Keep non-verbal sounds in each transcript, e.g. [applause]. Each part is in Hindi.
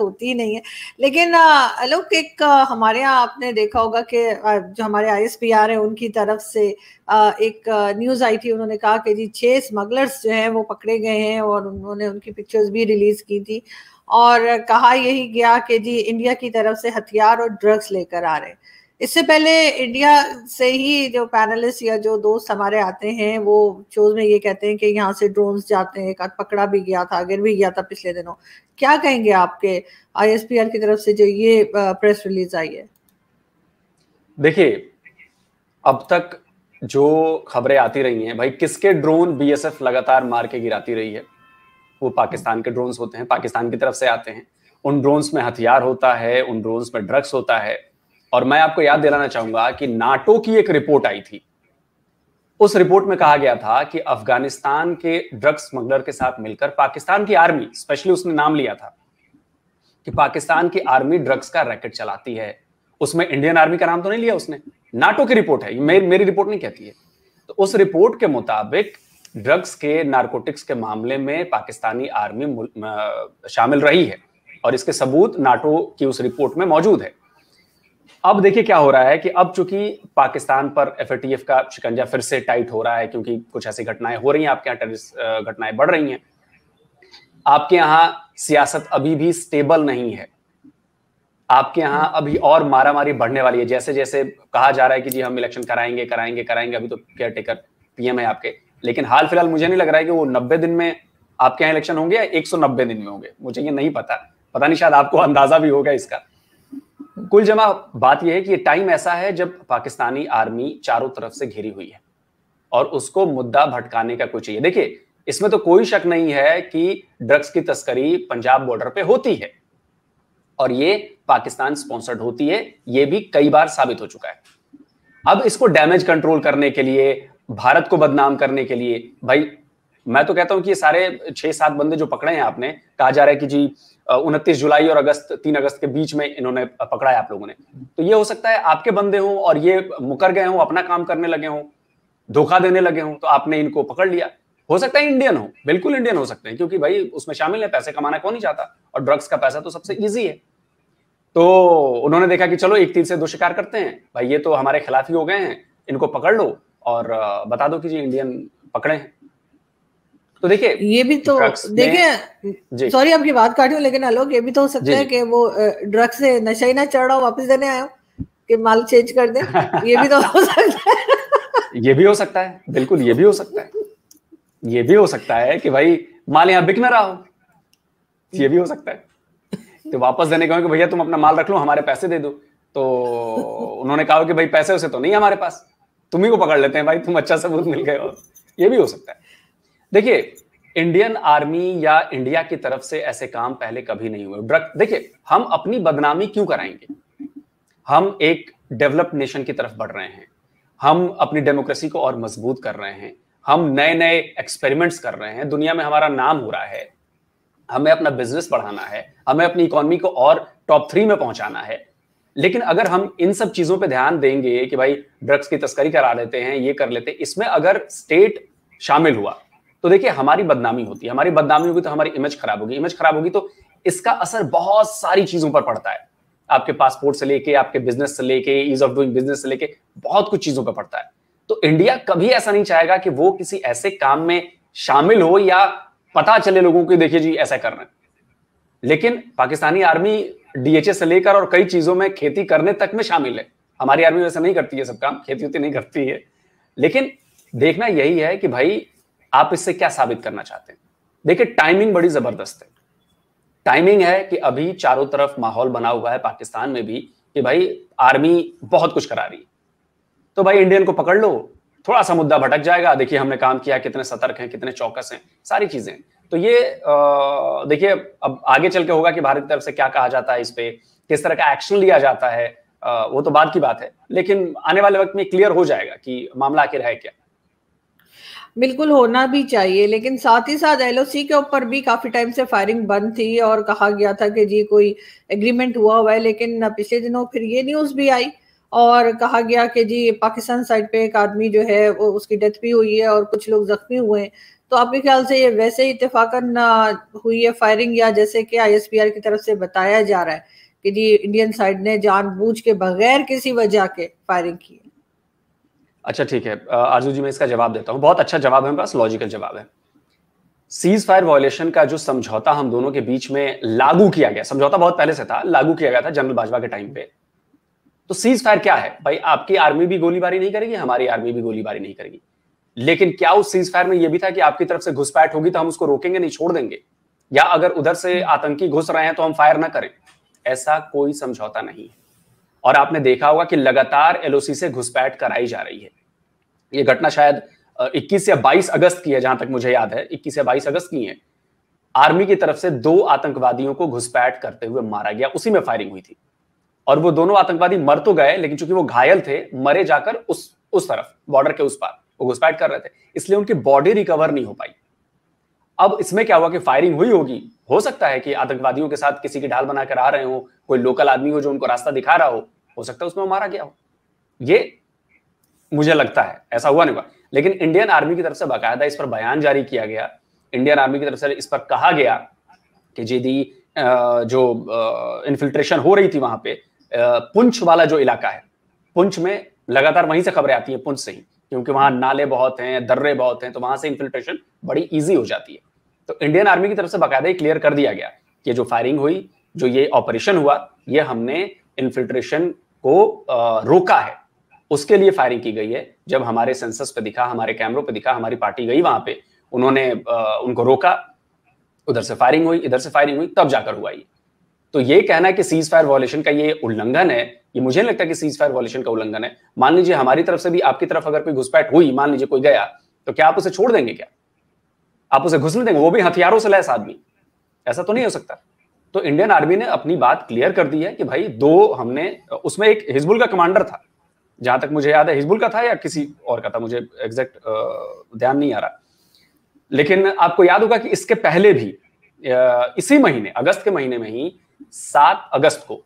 होती ही नहीं है। लेकिन अलोक एक हमारे यहाँ आपने देखा होगा कि जो हमारे आई एस पी आर है, उनकी तरफ़ से एक न्यूज़ आई थी। उन्होंने कहा कि जी, छह स्मगलर्स जो हैं, वो पकड़े गए हैं और उन्होंने उनकी पिक्चर्स भी रिलीज़ की थी। और कहा यही गया कि जी इंडिया की तरफ़ से हथियार और ड्रग्स लेकर आ रहे हैं। इससे पहले इंडिया से ही जो पैनलिस्ट या जो दोस्त हमारे आते हैं, वो शोज़ में ये कहते हैं कि यहाँ से ड्रोन्स जाते हैं पकड़ा भी गया था, गिर भी गया था पिछले दिनों। क्या कहेंगे आपके आईएसपीआर की तरफ़ से जो ये प्रेस रिलीज़ आई है? देखिए, अब तक जो खबरें आती रही हैं, भाई किसके ड्रोन बीएसएफ लगातार मार के गिराती रही है? वो पाकिस्तान के ड्रोन्स होते हैं, पाकिस्तान की तरफ़ से आते हैं। उन ड्रोन्स में हथियार होता है, उन ड्रोन्स में ड्रग्स होता है। और मैं आपको याद दिलाना चाहूँगा कि नाटो की एक रिपोर्ट आई थी। उस रिपोर्ट में कहा गया था कि अफ़गानिस्तान के ड्रग्स स्मगलर के साथ मिलकर पाकिस्तान की आर्मी, स्पेशली उसने नाम लिया था, कि पाकिस्तान की आर्मी ड्रग्स का रैकेट चलाती है। उसमें इंडियन आर्मी का नाम तो नहीं लिया उसने। नाटो की रिपोर्ट है मेरी मेरी रिपोर्ट नहीं कहती है। तो उस रिपोर्ट के मुताबिक ड्रग्स के, नारकोटिक्स के मामले में पाकिस्तानी आर्मी शामिल रही है और इसके सबूत नाटो की उस रिपोर्ट में मौजूद है। अब देखिए क्या हो रहा है कि अब चूँकि पाकिस्तान पर एफ़ का शिकंजा फिर से टाइट हो रहा है, क्योंकि कुछ ऐसी घटनाएँ हो रही हैं, आपके यहाँ टेररिस्ट घटनाएँ बढ़ रही हैं। आपके यहाँ सियासत अभी भी स्टेबल नहीं है। आपके यहाँ अभी और मारामारी बढ़ने वाली है। जैसे जैसे कहा जा रहा है कि जी हम इलेक्शन कराएँगे कराएँगे कराएँगे, अभी तो केयर टेकर पीएम है आपके। लेकिन हाल फ़िलहाल मुझे नहीं लग रहा है कि वो नब्बे दिन में आपके यहाँ इलेक्शन होंगे या एक सौ नब्बे दिन में होंगे। मुझे ये नहीं पता। पता नहीं, शायद आपको अंदाज़ा भी होगा इसका। कुल जमा, बात यह है कि टाइम ऐसा है जब पाकिस्तानी आर्मी चारों तरफ़ से घिरी हुई है और उसको मुद्दा भटकाने का कुछ चाहिए। देखिए, इसमें तो कोई शक नहीं है कि ड्रग्स की तस्करी पंजाब बॉर्डर पे होती है और ये पाकिस्तान स्पॉन्सर्ड होती है, ये भी कई बार साबित हो चुका है। अब इसको डैमेज कंट्रोल करने के लिए, भारत को बदनाम करने के लिए, भाई मैं तो कहता हूँ कि ये सारे छह सात बंदे जो पकड़े हैं आपने, कहा जा रहा है कि जी उनतीस जुलाई और अगस्त, तीन अगस्त के बीच में इन्होंने पकड़ा है आप लोगों ने। तो ये हो सकता है आपके बंदे हों और ये मुकर गए हों, अपना काम करने लगे हों, धोखा देने लगे हों तो आपने इनको पकड़ लिया। हो सकता है इंडियन हो, बिल्कुल इंडियन हो सकते हैं, क्योंकि भाई उसमें शामिल है, पैसे कमाना कौन नहीं चाहता, और ड्रग्स का पैसा तो सबसे ईजी है। तो उन्होंने देखा कि चलो, एक तीर से दो शिकार करते हैं, भाई ये तो हमारे खिलाफ ही हो गए हैं, इनको पकड़ लो और बता दो कि जी इंडियन पकड़े हैं। तो देखिए ये भी तो देखिए सॉरी आपकी बात काटी हूँ लेकिन आलोक ये भी तो हो सकता है कि वो ड्रग्स से नशा ही ना चढ़ रहा वापस देने आया कि माल चेंज कर दे। [laughs] ये भी तो हो सकता है। ये भी हो सकता है बिल्कुल ये भी हो सकता है। ये भी हो सकता है कि भाई माल यहाँ बिक ना रहा हो। ये भी हो सकता है। तो वापस देने कहो कि भैया तुम अपना माल रख लो हमारे पैसे दे दो। तो उन्होंने कहा कि भाई पैसे उसे तो नहीं हमारे पास। तुम ही को पकड़ लेते हैं भाई तुम अच्छा सबूत मिल गए हो। ये भी हो सकता है। देखिए इंडियन आर्मी या इंडिया की तरफ़ से ऐसे काम पहले कभी नहीं हुए। देखिए, हम अपनी बदनामी क्यों कराएँगे? हम एक डेवलप्ड नेशन की तरफ़ बढ़ रहे हैं। हम अपनी डेमोक्रेसी को और मज़बूत कर रहे हैं। हम नए नए एक्सपेरिमेंट्स कर रहे हैं। दुनिया में हमारा नाम हो रहा है। हमें अपना बिज़नेस बढ़ाना है। हमें अपनी इकोनॉमी को और टॉप थ्री में पहुंचाना है। लेकिन अगर हम इन सब चीज़ों पे ध्यान देंगे कि भाई ड्रग्स की तस्करी करा लेते हैं, ये कर लेते हैं, इसमें अगर स्टेट शामिल हुआ तो देखिए, हमारी बदनामी होती है। हमारी बदनामी होगी तो हमारी इमेज खराब होगी। इमेज खराब होगी तो इसका असर बहुत सारी चीज़ों पर पड़ता है। आपके पासपोर्ट से लेके, आपके बिज़नेस से लेके ईज ऑफ़ डूइंग बिज़नेस से लेके बहुत कुछ चीज़ों पर पड़ता है। तो इंडिया कभी ऐसा नहीं चाहेगा कि वो किसी ऐसे काम में शामिल हो या पता चले लोगों को देखिए जी, ऐसा कर रहे हैं। लेकिन पाकिस्तानी आर्मी डीएचए से लेकर और कई चीज़ों में खेती करने तक में शामिल है। हमारी आर्मी वैसे नहीं करती है सब काम, खेती होती नहीं करती है। लेकिन देखना यही है कि भाई आप इससे क्या साबित करना चाहते हैं? देखिए टाइमिंग बड़ी ज़बरदस्त है। टाइमिंग है कि अभी चारों तरफ़ माहौल बना हुआ है पाकिस्तान में भी कि भाई आर्मी बहुत कुछ करा रही है। तो भाई इंडियन को पकड़ लो। थोड़ा सा मुद्दा भटक जाएगा। देखिए हमने काम किया कितने सतर्क हैं कितने चौकस हैं सारी चीज़ें। तो ये देखिए अब आगे चल के होगा कि भारत की तरफ़ से क्या कहा जाता है इस पे किस तरह का एक्शन लिया जाता है आ, वो तो बाद की बात है। लेकिन आने वाले वक्त में क्लियर हो जाएगा कि मामला आखिर है क्या। बिल्कुल होना भी चाहिए, लेकिन साथ ही साथ एलओसी के ऊपर भी काफ़ी टाइम से फायरिंग बंद थी और कहा गया था कि जी कोई एग्रीमेंट हुआ हुआ है, लेकिन पिछले दिनों फिर ये न्यूज़ भी आई और कहा गया कि जी पाकिस्तान साइड पे एक आदमी जो है, वो उसकी डेथ भी हुई है और कुछ लोग जख्मी हुए हैं। तो आपके ख्याल से ये वैसे ही इतफाकन हुई है फायरिंग या जैसे कि आईएसपीआर की तरफ़ से बताया जा रहा है कि जी इंडियन साइड ने जानबूझ के बगैर किसी वजह के फायरिंग की अच्छा ठीक है। आरज़ू जी, मैं इसका जवाब देता हूँ। बहुत अच्छा जवाब है पास लॉजिकल जवाब है। सीज फायर वॉयलेशन का जो समझौता हम दोनों के बीच में लागू किया गया, समझौता बहुत पहले से था, लागू किया गया था जनरल बाजवा के टाइम पे। तो सीज फायर क्या है? भाई, आपकी आर्मी भी गोलीबारी नहीं करेगी, हमारी आर्मी भी गोलीबारी नहीं करेगी। लेकिन क्या उस सीज फायर में यह भी था कि आपकी तरफ़ से घुसपैठ होगी तो हम उसको रोकेंगे, नहीं छोड़ देंगे? या अगर उधर से आतंकी घुस रहे हैं तो हम फायर ना करें? ऐसा कोई समझौता नहीं है। और आपने देखा होगा कि लगातार एलओसी से घुसपैठ कराई जा रही है। ये घटना शायद 21 या 22 अगस्त की है, जहाँ तक मुझे याद है। 21 या 22 अगस्त की है। आर्मी की तरफ़ से दो आतंकवादियों को घुसपैठ करते हुए मारा गया। उसी में फायरिंग हुई थी। और वो दोनों आतंकवादी मर तो गए, लेकिन चूँकि वो घायल थे, मरे जाकर उस उस तरफ़, बॉर्डर के उस पार, वो घुसपैठ कर रहे थे। इसलिए उनकी बॉडी रिकवर नहीं हो पाई। अब इसमें क्या हुआ कि फायरिंग हुई होगी? हो सकता है कि आतंकवादियों के साथ किसी की ढाल बनाकर आ रहे हो, कोई लोकल आदमी हो जो उनको रास्ता दिखा रहा हो। हो सकता है उसमें मारा गया हो। ये मुझे लगता है, ऐसा हुआ नहीं हुआ। लेकिन इंडियन आर्मी की तरफ़ से बाकायदा इस पर बयान जारी किया गया। इंडियन आर्मी की तरफ़ से इस पर कहा गया कि जीदी जो इन्फिल्ट्रेशन हो रही थी वहाँ पे पुंछ वाला जो इलाका है, पुंछ में लगातार वहीं से खबरें आती हैं, पुंछ से ही। क्योंकि वहाँ नाले बहुत हैं, दर्रे बहुत हैं तो वहाँ से इन्फिल्ट्रेशन बड़ी ईजी हो जाती है। तो इंडियन आर्मी की तरफ़ से बाकायदा ही क्लियर कर दिया गया कि जो फायरिंग हुई, जो ये ऑपरेशन हुआ, ये हमने इन्फिल्ट्रेशन को रोका है। उसके लिए फायरिंग की गई है। जब हमारे सेंसस पे दिखा, हमारे कैमरों पे दिखा, हमारी पार्टी गई वहाँ पे, उन्होंने उनको रोका। उधर से फायरिंग हुई, इधर से फायरिंग हुई, तब जाकर हुआ ये। तो ये कहना है कि सीज फायर वॉलेशन का ये उल्लंघन है ये मुझे नहीं लगता कि सीज फायर वॉलेशन का उल्लंघन है। मान लीजिए हमारी तरफ़ से भी आपकी तरफ़ अगर कोई घुसपैठ हुई, मान लीजिए कोई गया तो क्या आप उसे छोड़ देंगे क्या? आप उसे घुसने देंगे? वो भी हथियारों से लैस आदमी। ऐसा तो नहीं हो सकता। तो इंडियन आर्मी ने अपनी बात क्लियर कर दी है कि भाई, दो हमने, उसमें एक हिजबुल का कमांडर था। जहाँ तक मुझे याद है, हिजबुल का था या किसी और का था? मुझे एग्जैक्ट ध्यान नहीं आ रहा। लेकिन आपको याद होगा कि इसके पहले भी इसी महीने, अगस्त के महीने में ही, सात अगस्त को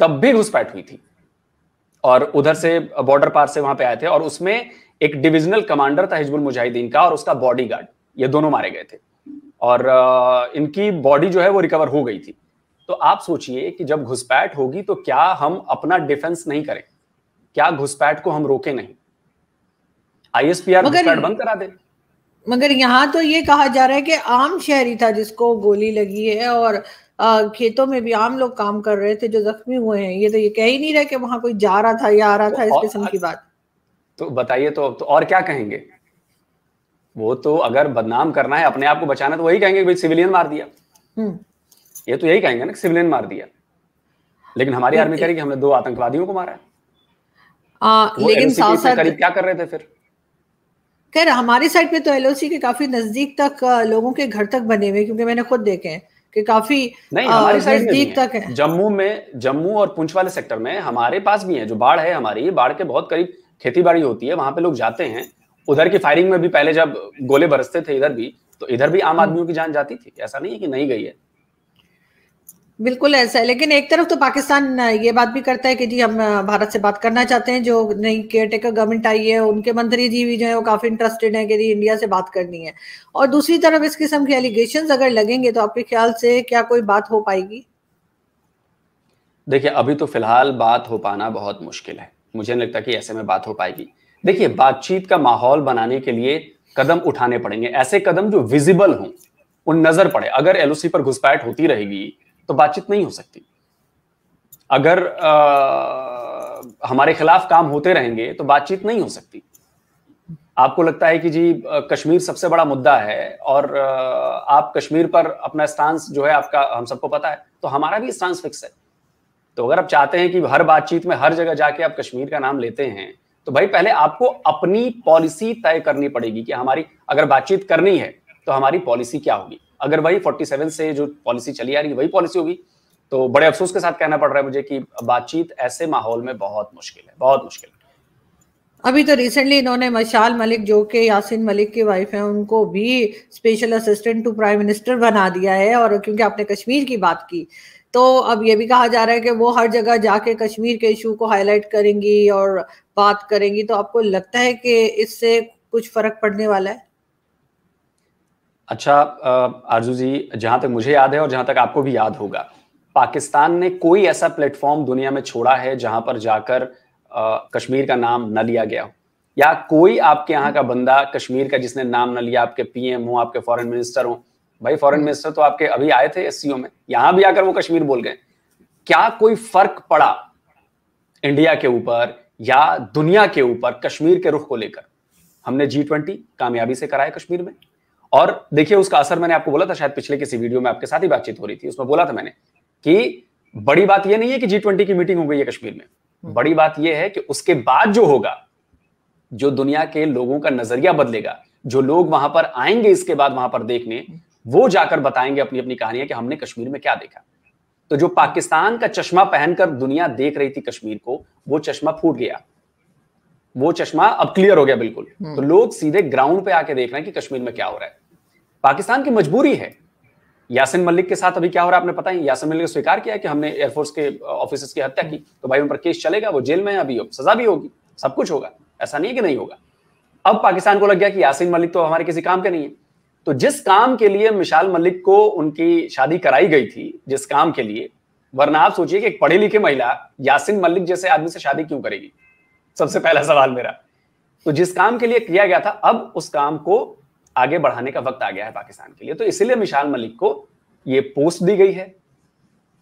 तब भी घुसपैठ हुई थी। और उधर से बॉर्डर पार से वहाँ पे आए थे और उसमें एक डिविजनल कमांडर था हिजबुल मुजाहिदीन का और उसका बॉडीगार्ड ये दोनों मारे गए थे। और इनकी बॉडी जो है वो रिकवर हो गई थी। तो आप सोचिए कि जब घुसपैठ होगी तो क्या हम अपना डिफेंस नहीं करें? क्या घुसपैठ को हम रोके नहीं? आईएसपीआर घुसपैठ बंद करा दे। मगर यहाँ तो ये कहा जा रहा है कि आम शहरी था जिसको गोली लगी है और खेतों में भी आम लोग काम कर रहे थे जो जख्मी हुए हैं। ये तो ये कह ही नहीं रहे कि वहाँ कोई जा रहा था या आ रहा था इस किस्म की बात। तो बताइए तो, तो और क्या कहेंगे? वो तो अगर बदनाम करना है अपने आप को बचाना तो वही कहेंगे भाई सिविलियन मार दिया। हम्म। ये तो यही कहेंगे ना सिविलियन मार दिया। लेकिन हमारी आर्मी कह रही कि हमने दो आतंकवादियों को मारा है। आ, लेकिन साथ साथ करीब क्या कर रहे थे फिर? खैर हमारी साइड पे तो एलओसी के काफ़ी नज़दीक तक लोगों के घर तक बने हुए क्योंकि मैंने खुद देखे हैं। कि काफ़ी नहीं हमारी साइड नज़दीक तक है। जम्मू में जम्मू और पुंछ वाले सेक्टर में हमारे पास भी है जो बाढ़ है हमारी बाढ़ के बहुत करीब खेती बाड़ी होती है वहाँ पे लोग जाते हैं। उधर की फायरिंग में भी पहले जब गोले बरसते थे इधर भी तो इधर भी आम हम्म। आदमियों की जान जाती थी। ऐसा नहीं है कि नहीं गई है। बिल्कुल ऐसा है। लेकिन एक तरफ़ तो पाकिस्तान ये बात भी करता है कि जी हम भारत से बात करना चाहते हैं। जो नई केयर टेकर गवर्नमेंट आई है, उनके मंत्री जी भी जो है वो काफ़ी इंटरेस्टेड है कि जी इंडिया से बात करनी है। और दूसरी तरफ़ इस किस्म के एलिगेशन अगर लगेंगे तो आपके ख्याल से क्या कोई बात हो पाएगी? देखिए, अभी तो फ़िलहाल बात हो पाना बहुत मुश्किल है। मुझे नहीं लगता कि ऐसे में बात हो पाएगी। देखिए, बातचीत का माहौल बनाने के लिए कदम उठाने पड़ेंगे। ऐसे कदम जो विजिबल हों, उन नज़र पड़े। अगर एलओसी पर घुसपैठ होती रहेगी तो बातचीत नहीं हो सकती। अगर आ, हमारे खिलाफ काम होते रहेंगे तो बातचीत नहीं हो सकती। आपको लगता है कि जी कश्मीर सबसे बड़ा मुद्दा है और आप कश्मीर पर अपना स्टांस जो है आपका हम सबको पता है तो हमारा भी स्टांस फिक्स है। तो अगर आप चाहते हैं कि हर बातचीत में हर जगह जाके आप कश्मीर का नाम लेते हैं तो भाई पहले आपको अपनी पॉलिसी तय करनी पड़ेगी कि हमारी अगर बातचीत करनी है तो हमारी पॉलिसी क्या होगी? अगर वही 47 से जो पॉलिसी चली आ रही है, वही पॉलिसी होगी। तो बड़े अफसोस के साथ कहना पड़ रहा है मुझे कि बातचीत ऐसे माहौल में बहुत मुश्किल है, बहुत मुश्किल है। अभी तो रिसेंटली इन्होंने मशाल मलिक जो कि यासिन मलिक की वाइफ है, उनको भी special assistant to prime minister बना दिया है और क्योंकि आपने कश्मीर की बात की तो अब ये भी कहा जा रहा है कि वो हर जगह जाके कश्मीर के इशू को हाईलाइट करेंगी और बात करेंगी। तो आपको लगता है कि इससे कुछ फ़र्क पड़ने वाला है? अच्छा आरज़ू जी, जहाँ तक मुझे याद है और जहाँ तक आपको भी याद होगा, पाकिस्तान ने कोई ऐसा प्लेटफॉर्म दुनिया में छोड़ा है जहाँ पर जाकर कश्मीर का नाम न लिया गया हो? या कोई आपके यहाँ का बंदा कश्मीर का जिसने नाम न लिया, आपके पीएम हो, आपके फॉरेन मिनिस्टर हो? भाई फॉरेन मिनिस्टर तो आपके अभी आए थे एससीओ में, यहाँ भी आकर वो कश्मीर बोल गए। क्या कोई फ़र्क पड़ा इंडिया के ऊपर या दुनिया के ऊपर कश्मीर के रुख को लेकर? हमने जी ट्वेंटी कामयाबी से कराया कश्मीर में। और देखिए उसका असर मैंने आपको बोला था शायद पिछले किसी वीडियो में आपके साथ ही बातचीत हो रही थी उसमें बोला था मैंने कि बड़ी बात यह नहीं है कि जी ट्वेंटी की मीटिंग हो गई है कश्मीर में। हम्म। बड़ी बात यह है कि उसके बाद जो होगा जो दुनिया के लोगों का नज़रिया बदलेगा जो लोग वहाँ पर आएँगे इसके बाद वहाँ पर देखने वो जाकर बताएँगे अपनी अपनी कहानियाँ कि हमने कश्मीर में क्या देखा। तो जो पाकिस्तान का चश्मा पहनकर दुनिया देख रही थी कश्मीर को वो चश्मा फूट गया। वो चश्मा अब क्लियर हो गया बिल्कुल। हम्म। तो लोग सीधे ग्राउंड पे आके देख रहे हैं कि कश्मीर में क्या हो रहा है। पाकिस्तान की मजबूरी है। यासिन मलिक के साथ अभी क्या हो रहा है आपने पता ही? यासिन मलिक ने स्वीकार किया कि हमने एयरफोर्स के ऑफिसर्स की हत्या की। तो भाई उन पर केस चलेगा, वो जेल में अभी सजा भी होगी, सब कुछ होगा। ऐसा नहीं है कि नहीं होगा। अब पाकिस्तान को लग गया कि यासिन मलिक तो हमारे किसी काम के नहीं है। तो जिस काम के लिए मिशाल मलिक को उनकी शादी कराई गई थी, जिस काम के लिए, वरना आप सोचिए कि एक पढ़ी लिखी महिला यासिन मलिक जैसे आदमी से शादी क्यों करेगी? सबसे पहला सवाल मेरा। तो जिस काम के लिए किया गया था, अब उस काम को आगे बढ़ाने का वक्त आ गया है पाकिस्तान के लिए। तो इसीलिए मिशाल मलिक को ये पोस्ट दी गई है।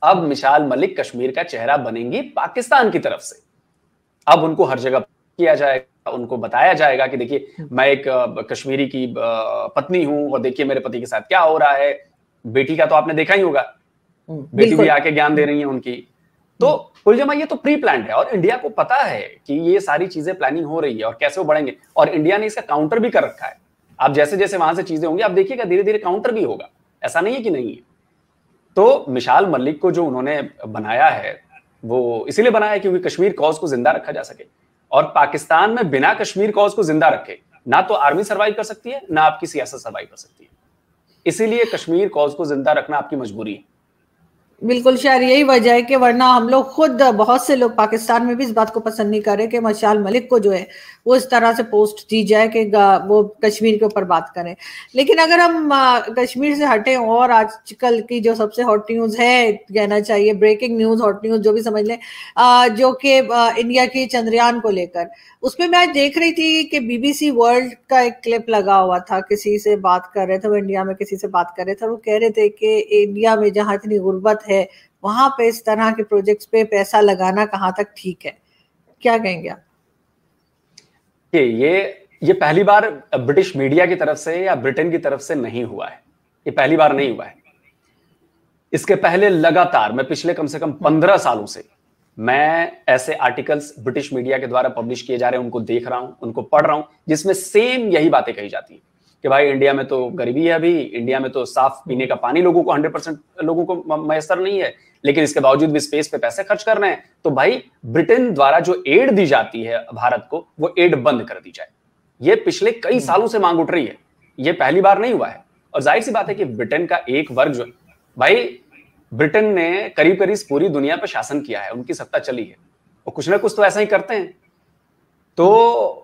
अब मिशाल मलिक कश्मीर का चेहरा बनेंगी पाकिस्तान की तरफ़ से। अब उनको हर जगह किया जाएगा उनको बताया जाएगा कि देखिए मैं एक कश्मीरी की पत्नी हूँ और देखिए मेरे पति के साथ क्या हो रहा है। बेटी का तो आपने देखा ही होगा। हम्म, बेटी भी आके ज्ञान दे रही है उनकी। तो कुलजमा ये तो प्री प्लान है और इंडिया को पता है कि ये सारी चीज़ें प्लानिंग हो रही है और कैसे वो बढ़ेंगे। और इंडिया ने इसका काउंटर भी कर रखा है। आप जैसे जैसे वहाँ से चीज़ें होंगी, आप देखिएगा धीरे धीरे काउंटर भी होगा। ऐसा नहीं है कि नहीं है। तो मिशाल मलिक को जो उन्होंने बनाया है, वो इसीलिए बनाया है क्योंकि कश्मीर कॉज को ज़िंदा रखा जा सके। और पाकिस्तान में बिना कश्मीर कॉज को ज़िंदा रखे, ना तो आर्मी सर्वाइव कर सकती है, ना आपकी सियासत सर्वाइव कर सकती है। इसीलिए कश्मीर कॉज को ज़िंदा रखना आपकी मजबूरी है। बिल्कुल शायद यही वजह है कि वरना हम लोग खुद बहुत से लोग पाकिस्तान में भी इस बात को पसंद नहीं कर रहे कि मशाल मलिक को जो है वो इस तरह से पोस्ट दी जाए कि वो कश्मीर के ऊपर बात करें। लेकिन अगर हम कश्मीर से हटे और आजकल की जो सबसे हॉट न्यूज़ है, कहना चाहिए ब्रेकिंग न्यूज़ हॉट न्यूज़ जो भी समझ लें जो कि इंडिया की चंद्रयान को लेकर। उसमें मैं देख रही थी कि बीबीसी वर्ल्ड का एक क्लिप लगा हुआ था, किसी से बात कर रहे थे, वो इंडिया में किसी से बात कर रहे थे, वो कह रहे थे कि इंडिया में जहाँ इतनी गुर्बत है, वहाँ पे इस तरह के प्रोजेक्ट्स पे पैसा लगाना कहाँ तक ठीक है? क्या कहेंगे आप? ये ये पहली बार ब्रिटिश मीडिया की तरफ़ से या ब्रिटेन की तरफ़ से नहीं हुआ है। ये पहली बार नहीं हुआ है। इसके पहले लगातार, मैं पिछले कम से कम पंद्रह सालों से मैं ऐसे आर्टिकल्स ब्रिटिश मीडिया के द्वारा पब्लिश किए जा रहे हैं, उनको देख रहा हूँ, उनको पढ़ रहा हूँ, जिसमें सेम यही बातें कही जाती है। कि भाई इंडिया में तो गरीबी है अभी इंडिया में तो साफ़ पीने का पानी लोगों को हंड्रेड परसेंट लोगों को मैसर नहीं है। लेकिन इसके बावजूद भी स्पेस पे पैसे खर्च कर रहे हैं। तो भाई ब्रिटेन द्वारा जो एड दी जाती है भारत को वो एड बंद कर दी जाए। ये पिछले कई हम्म। सालों से मांग उठ रही है। ये पहली बार नहीं हुआ है। और ज़ाहिर सी बात है कि ब्रिटेन का एक वर्ग जो भाई ब्रिटेन ने करीब करीब पूरी दुनिया पर शासन किया है। उनकी सत्ता चली है। और कुछ ना कुछ तो ऐसा ही करते हैं। तो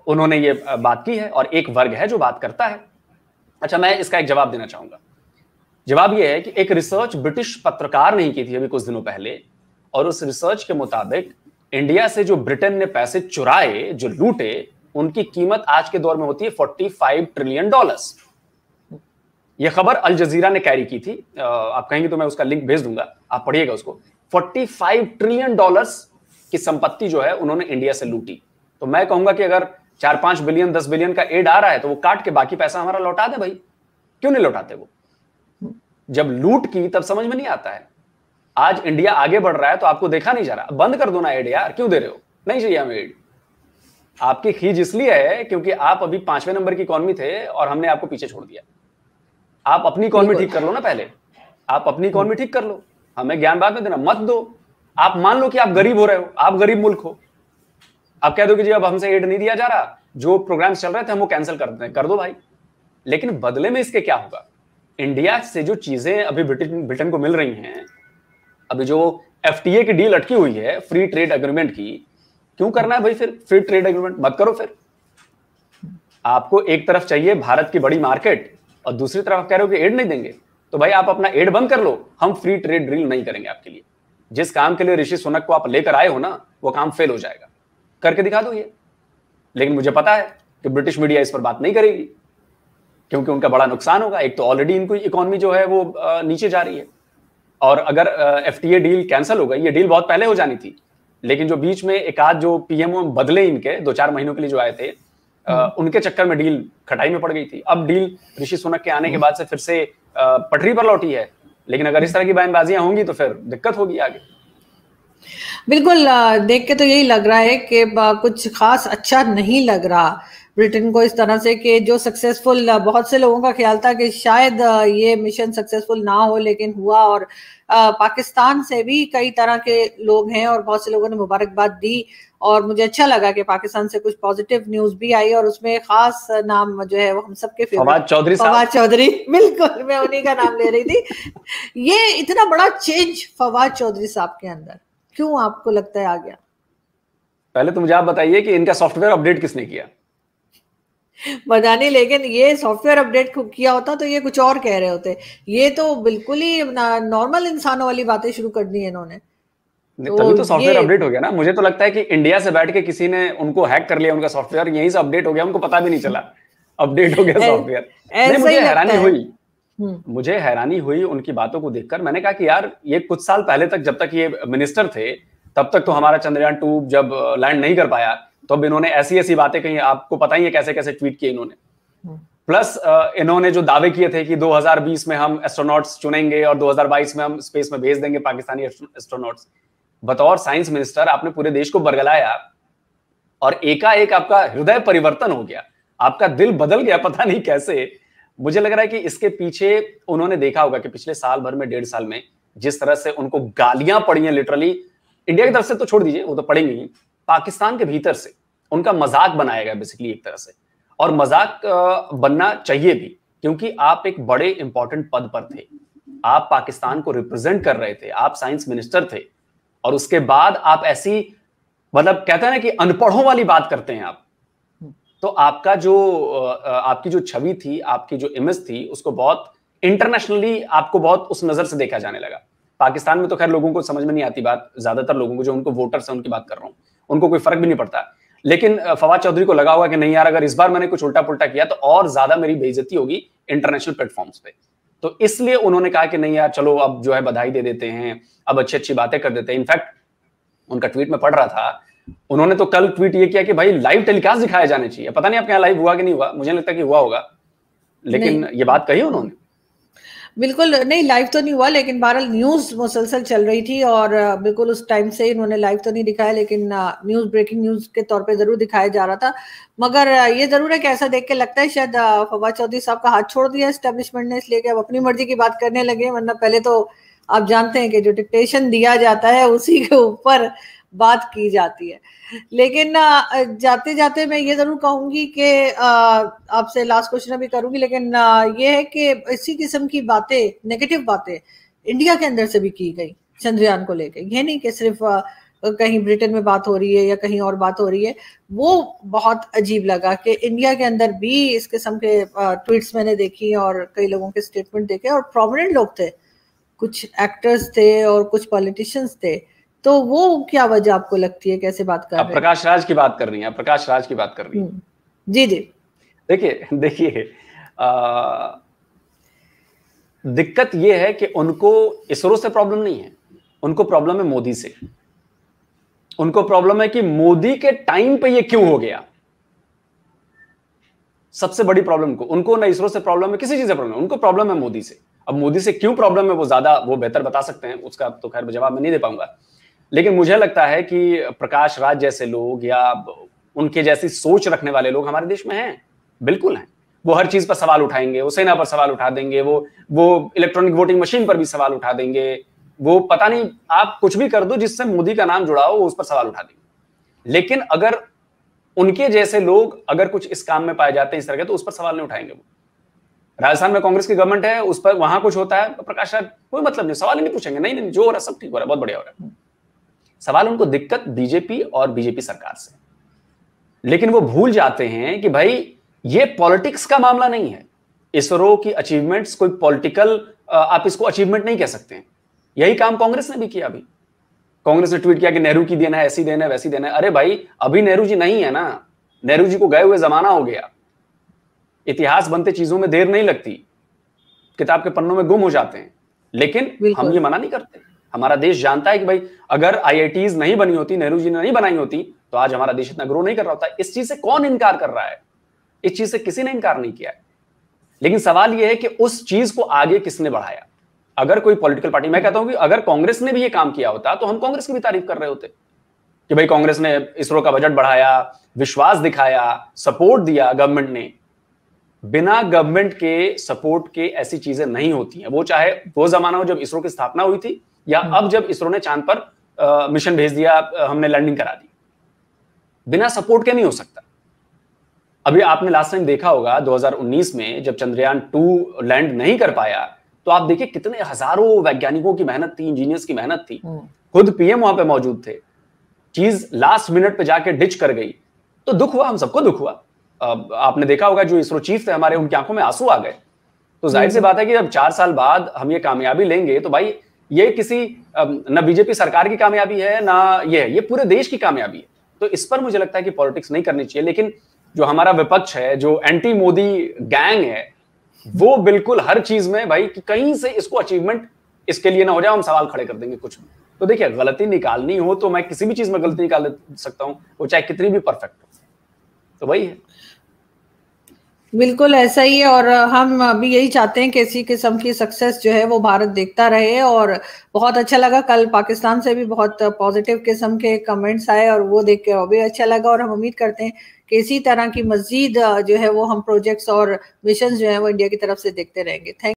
उन्होंने ये बात की है। और एक वर्ग है जो बात करता है। अच्छा मैं इसका एक जवाब देना चाहूँगा। जवाब यह है कि एक रिसर्च ब्रिटिश पत्रकार ने की थी अभी कुछ दिनों पहले, और उस रिसर्च के मुताबिक इंडिया से जो ब्रिटेन ने पैसे चुराए, जो लूटे, उनकी कीमत आज के दौर में होती है 45 ट्रिलियन डॉलर्स यह खबर अल जजीरा ने कैरी की थी। आप कहेंगे तो मैं उसका लिंक भेज दूँगा, आप पढ़िएगा उसको। 45 ट्रिलियन डॉलर्स की संपत्ति जो है उन्होंने इंडिया से लूटी। तो मैं कहूँगा कि अगर चार पाँच बिलियन दस बिलियन का एड आ रहा है तो वो काट के बाकी पैसा हमारा लौटा दे भाई। क्यों नहीं लौटाते वो? जब लूट की तब समझ में नहीं आता है। आज इंडिया आगे बढ़ रहा है तो आपको देखा नहीं जा रहा। बंद कर दो ना एड यार क्यों दे रहे हो? नहीं चाहिए हमें एड आपकी खींच इसलिए है क्योंकि आप अभी पाँचवें नंबर की इकॉनमी थे और हमने आपको पीछे छोड़ दिया। आप अपनी इकॉनमी ठीक कर लो ना पहले। आप अपनी इकॉनमी ठीक कर लो। हमें ज्ञान बाद में देना मत दो। आप मान लो कि आप गरीब हो रहे हो आप गरीब मुल्क हो। आप कह दो कि जी, अब हमसे एड नहीं दिया जा रहा। जो प्रोग्राम्स चल रहे थे, हम वो कैंसिल कर दें, कर दो भाई। लेकिन बदले में इसके क्या होगा? इंडिया से जो चीज़ें अभी ब्रिटेन ब्रिटेन को मिल रही हैं, अभी जो एफटीए की डील अटकी हुई है फ्री ट्रेड एग्रीमेंट की, क्यों करना है भाई फिर? फ्री ट्रेड एग्रीमेंट मत करो फिर। आपको एक तरफ़ चाहिए भारत की बड़ी मार्केट और दूसरी तरफ़ कह रहे हो कि एड नहीं देंगे। तो भाई आप अपना एड बंद कर लो। हम फ्री ट्रेड ड्रिल नहीं करेंगे आपके लिए। जिस काम के लिए ऋषि सुनक को आप लेकर आए हो ना, वो काम फेल हो जाएगा। करके दिखा दो ये। लेकिन मुझे पता है कि ब्रिटिश मीडिया इस पर बात नहीं करेगी क्योंकि उनका बड़ा नुकसान होगा। एक तो ऑलरेडी इनको इकोनॉमी जो है वो नीचे जा रही है। और अगर एफटीए डील कैंसिल हो गई ये डील बहुत पहले हो जानी थी लेकिन जो बीच में एक आध जो पीएमओ बदले इनके दो चार महीनों के लिए जो आए थे हम्म। उनके चक्कर में डील खटाई में पड़ गई थी। अब डील ऋषि सुनक के आने के। बाद से फिर से पटरी पर लौटी है। लेकिन अगर इस तरह की बयानबाजियाँ होंगी तो फिर दिक्कत होगी आगे। बिल्कुल देख के तो यही लग रहा है कि कुछ खास अच्छा नहीं लग रहा। ब्रिटेन को इस तरह से कि जो सक्सेसफुल बहुत से लोगों का ख्याल था कि शायद ये मिशन सक्सेसफुल ना हो लेकिन हुआ और पाकिस्तान से भी कई तरह के लोग हैं और बहुत से लोगों ने मुबारकबाद दी और मुझे अच्छा लगा कि पाकिस्तान से कुछ पॉजिटिव न्यूज़ भी आई और उसमें खास नाम जो है वो हम सबके फवाद चौधरी फवाद चौधरी [laughs] बिल्कुल मैं उन्हीं का नाम ले रही थी। ये इतना बड़ा चेंज फवाद चौधरी साहब के अंदर। क्यों आपको लगता है आ गया? पहले तो मुझे आप बताइए कि इनका सॉफ्टवेयर अपडेट किसने किया? पता नहीं लेकिन ये सॉफ्टवेयर अपडेट किया होता तो ये कुछ और कह रहे होते। ये तो बिल्कुल ही नॉर्मल इंसानों वाली बातें शुरू कर दी इन्होंने। तो तभी तो सॉफ्टवेयर अपडेट हो गया ना। मुझे तो लगता है कि इंडिया से बैठ के किसी ने उनको हैक कर लिया उनका सॉफ्टवेयर यहीं से अपडेट हो गया उनको पता भी नहीं चला। अपडेट हो गया सॉफ्टवेयर। मुझे हैरानी हुई। मुझे हैरानी हुई उनकी बातों को देखकर। मैंने कहा कि यार ये कुछ साल पहले तक जब तक ये मिनिस्टर थे तब तक तो हमारा चंद्रयान टू जब लैंड नहीं कर पाया तो अब इन्होंने ऐसी ऐसी बातें कही आपको पता ही है कैसे कैसे ट्वीट किए इन्होंने। प्लस हम्म। इन्होंने जो दावे किए थे कि 2020 में हम एस्ट्रोनॉट्स चुनेंगे और 2022 में हम स्पेस में भेज देंगे पाकिस्तानी एस्ट्रोनॉट्स। बतौर साइंस मिनिस्टर आपने पूरे देश को बरगलाया और एकाएक आपका हृदय परिवर्तन हो गया। आपका दिल बदल गया पता नहीं कैसे। मुझे लग रहा है कि इसके पीछे उन्होंने देखा होगा कि पिछले साल भर में, डेढ़ साल में, जिस तरह से उनको गालियाँ पड़ी हैं लिटरली इंडिया की तरफ़ से तो छोड़ दीजिए, वो तो पड़ेंगे पड़ेंगी पाकिस्तान के भीतर से उनका मज़ाक बनाया गया बेसिकली एक तरह से। और मज़ाक बनना चाहिए भी, क्योंकि आप एक बड़े इंपॉर्टेंट पद पर थे। आप पाकिस्तान को रिप्रेजेंट कर रहे थे, आप साइंस मिनिस्टर थे। और उसके बाद आप ऐसी मतलब कहते हैं ना कि अनपढ़ों वाली बात करते हैं आप। तो आपका जो आपकी जो छवि थी, आपकी जो इमेज थी, उसको बहुत इंटरनेशनली आपको बहुत उस नज़र से देखा जाने लगा। पाकिस्तान में तो खैर लोगों को समझ में नहीं आती बात। ज़्यादातर लोगों को जो उनको वोटर्स हैं, उनकी बात कर रहा हूँ। उनको कोई फ़र्क भी नहीं पड़ता। लेकिन फवाद चौधरी को लगा हुआ कि नहीं यार, अगर इस बार मैंने कुछ उल्टा पुल्टा किया तो और ज़्यादा मेरी बेइज्जती होगी इंटरनेशनल प्लेटफॉर्म्स पे। तो इसलिए उन्होंने कहा कि नहीं यार, चलो अब जो है बधाई दे देते हैं, अब अच्छी अच्छी बातें कर देते हैं। इनफैक्ट उनका ट्वीट में पढ़ रहा था उन्होंने तो कल ट्वीट ये किया कि भाई लाइव टेलीकास्ट दिखाया जाने चाहिए। पता नहीं आपके यहाँ लाइव हुआ कि नहीं हुआ? मुझे लगता कि हुआ होगा। लेकिन ये बात कही उन्होंने। बिल्कुल नहीं लाइव तो नहीं हुआ लेकिन बहरहाल न्यूज़ मुसलसल चल रही थी और बिल्कुल उस टाइम से इन्होंने लाइव तो नहीं दिखाया लेकिन न्यूज़ ब्रेकिंग न्यूज़ के तौर पे ज़रूर दिखाया जा रहा था। मगर ये ज़रूर है कि ऐसा देख के लगता है शायद फवाद चौधरी साहब का हाथ छोड़ दिया एस्टेब्लिशमेंट ने इसलिए कि अब अपनी मर्ज़ी की बात करने लगे वरना पहले तो आप जानते हैं कि जो डिक्टेशन दिया जाता है उसी के ऊपर बात की जाती है। लेकिन जाते जाते मैं ये ज़रूर कहूँगी कि आपसे लास्ट क्वेश्चन अभी करूँगी, लेकिन ये है कि इसी किस्म की बातें नेगेटिव बातें इंडिया के अंदर से भी की गई, चंद्रयान को लेकर ये नहीं कि सिर्फ़ कहीं ब्रिटेन में बात हो रही है या कहीं और बात हो रही है। वो बहुत अजीब लगा कि इंडिया के अंदर भी इस किस्म के ट्वीट्स मैंने देखी और कई लोगों के स्टेटमेंट देखे और प्रोमिनेंट लोग थे। कुछ एक्टर्स थे और कुछ पॉलिटिशियंस थे। तो वो क्या वजह आपको लगती है? कैसे बात कर रहे हैं? प्रकाश राज की बात कर रही है प्रकाश राज की बात कर रही हैं। हम्म। जी जी। देखिए [laughs] देखिए दिक्कत ये है कि उनको इसरो से प्रॉब्लम नहीं है। उनको प्रॉब्लम है मोदी से। उनको प्रॉब्लम है कि मोदी के टाइम पे ये क्यों हो गया? सबसे बड़ी प्रॉब्लम को। उनको ना इसरो से प्रॉब्लम है किसी चीज़ से प्रॉब्लम उनको प्रॉब्लम है मोदी से। अब मोदी से क्यों प्रॉब्लम है वो ज़्यादा वो बेहतर बता सकते हैं। उसका तो खैर जवाब मैं नहीं दे पाऊँगा। लेकिन मुझे लगता है कि प्रकाश राज जैसे लोग या उनके जैसी सोच रखने वाले लोग हमारे देश में हैं। बिल्कुल हैं। वो हर चीज़ पर सवाल उठाएँगे, वो सेना पर सवाल उठा देंगे, वो वो इलेक्ट्रॉनिक वोटिंग मशीन पर भी सवाल उठा देंगे। वो पता नहीं, आप कुछ भी कर दो जिससे मोदी का नाम जुड़ा हो उस पर सवाल उठा देंगे। लेकिन अगर उनके जैसे लोग अगर कुछ इस काम में पाए जाते हैं, इस तरह के तो उस पर सवाल नहीं उठाएँगे वो। राजस्थान में कांग्रेस की गवर्नमेंट है, उस पर वहाँ कुछ होता है, प्रकाश राज, कोई मतलब नहीं, सवाल ही नहीं पूछेंगे। नहीं नहीं, जो हो रहा है, सब ठीक हो रहा है, बहुत बढ़िया हो रहा है। सवाल उनको दिक्कत बीजेपी और बीजेपी सरकार से। लेकिन वो भूल जाते हैं कि भाई ये पॉलिटिक्स का मामला नहीं है। इसरो की अचीवमेंट्स कोई पॉलिटिकल आप इसको अचीवमेंट नहीं कह सकते। यही काम कांग्रेस ने भी किया अभी। कांग्रेस ने ट्वीट किया कि नेहरू की देना है ऐसी देना है वैसी देना है। अरे भाई अभी नेहरू जी नहीं है ना। नेहरू जी को गए हुए जमाना हो गया। इतिहास बनते चीज़ों में देर नहीं लगती। किताब के पन्नों में गुम हो जाते हैं। लेकिन हम ये मना नहीं करते। हमारा देश जानता है कि भाई, अगर आई नहीं बनी होती, नेहरू जी ने नहीं बनाई होती तो आज हमारा देश इतना ग्रो नहीं कर रहा होता। इस चीज़ से कौन इनकार कर रहा है? इस चीज़ से किसी ने इनकार नहीं किया है। लेकिन सवाल यह है कि उस चीज़ को आगे किसने बढ़ाया? अगर कोई पॉलिटिकल पार्टी मैं कहता हूँ कि अगर कांग्रेस ने भी ये काम किया होता तो हम कांग्रेस की भी तारीफ़ कर रहे होते कि भाई, कांग्रेस ने इसरो का बजट बढ़ाया, विश्वास दिखाया सपोर्ट दिया गवर्नमेंट ने। बिना गवर्नमेंट के सपोर्ट के ऐसी चीज़ें नहीं होती हैं। वो चाहे वो जमाना हो जब इसरो की स्थापना हुई थी या हम्म। अब जब इसरो ने चाँद पर आ, मिशन भेज दिया हमने लैंडिंग करा दी। बिना सपोर्ट के नहीं हो सकता। अभी आपने लास्ट टाइम देखा होगा 2019 में जब चंद्रयान टू लैंड नहीं कर पाया तो आप देखिए कितने हज़ारों वैज्ञानिकों की मेहनत थी इंजीनियर्स की मेहनत थी। हम्म। खुद पीएम वहाँ पे मौजूद थे। चीज़ लास्ट मिनट पे जाके डिच कर गई। तो दुख हुआ हम सबको दुख हुआ। आपने देखा होगा जो इसरो चीफ थे हमारे उनकी आँखों में आँसू आ गए। तो ज़ाहिर सी हम्म। बात है कि जब चार साल बाद हम ये कामयाबी लेंगे तो भाई ये किसी न बीजेपी सरकार की कामयाबी है, ना ये है, ये पूरे देश की कामयाबी है। तो इस पर मुझे लगता है कि पॉलिटिक्स नहीं करनी चाहिए, लेकिन जो हमारा विपक्ष है, जो एंटी मोदी गैंग है, वो बिल्कुल हर चीज़ में भाई कि कहीं से इसको अचीवमेंट इसके लिए ना हो जाए, हम सवाल खड़े कर देंगे कुछ। तो देखिए, गलती निकालनी हो तो मैं किसी भी चीज़ में गलती निकाल सकता हूँ, वो चाहे कितनी भी परफेक्ट हो। तो वही है। बिल्कुल ऐसा ही है और हम अभी यही चाहते हैं कि इसी किस्म की सक्सेस जो है वो भारत देखता रहे और बहुत अच्छा लगा। कल पाकिस्तान से भी बहुत पॉजिटिव किस्म के कमेंट्स आए और वो देख के और भी अच्छा लगा और हम उम्मीद करते हैं कि इसी तरह की मजीद जो है वो हम प्रोजेक्ट्स और मिशन जो है वो इंडिया की तरफ़ से देखते रहेंगे। थैंक